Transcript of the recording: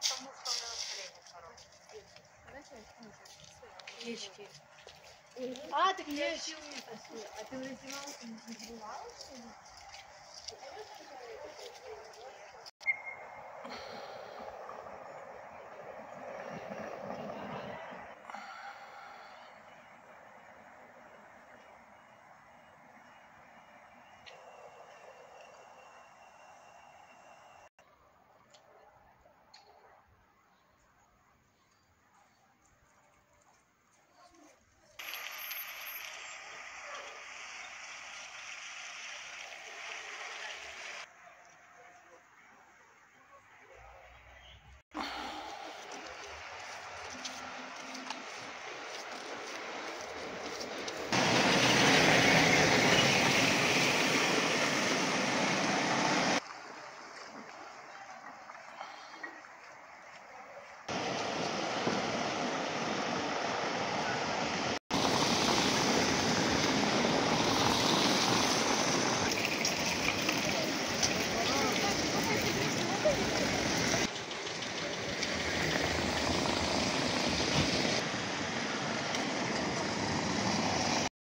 Потому что у меня настроение хорошее. Лички. А, а, ты где учил мне А ты раздевалку не раздевалась?